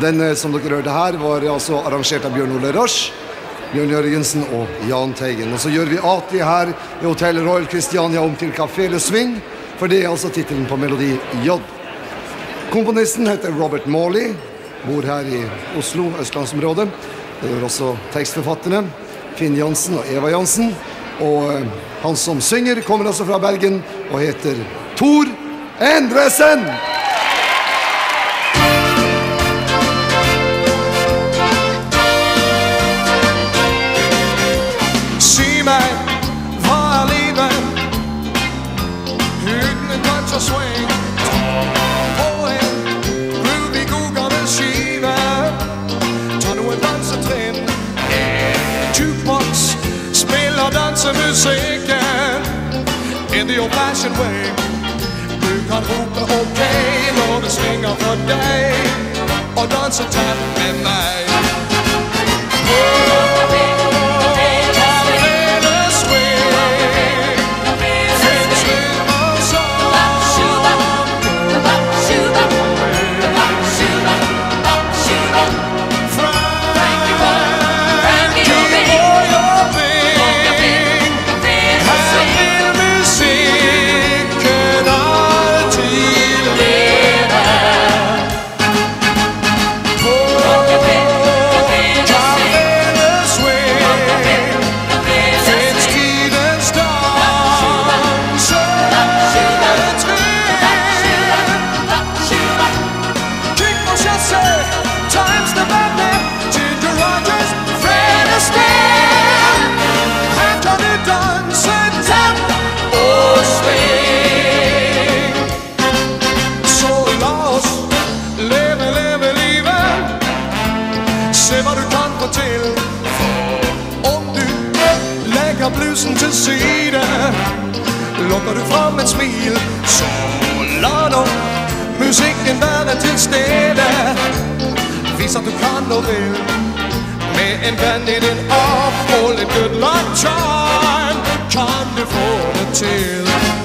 Den eh, som dere hørte her, var altså arrangert av Bjørn Ole Rasch. Bjørn Jørgensen og Jahn Teigen. Og så gjør vi alltid her i Hotel Royal Christiania om til Café Le Swing, for det er altså tittelen på Melodi J. Komponisten heter Robert Morley, bor her i Oslo, østlandsområdet. Det gjør også tekstforfatterne, Finn Jansen og Eva Jansen. Og eh, han som synger, kommer altså fra Bergen og heter Tor Endresen! Mig, for at leve Uden en touch og swing På en groovy google gammel skive. Tag nu en dansetrin En jukebox Spiller dansemusikken In the old fashioned way. Du kan rope okay. Når det svinger for dig. Og danse tæt med mig. Hvad til. For om du lægger blusen til side, lukker du frem et smil, så lad nu musikken være til stede. Vis at du kan og vil Med en band i din op Og lidt good luck charm Kan du få det til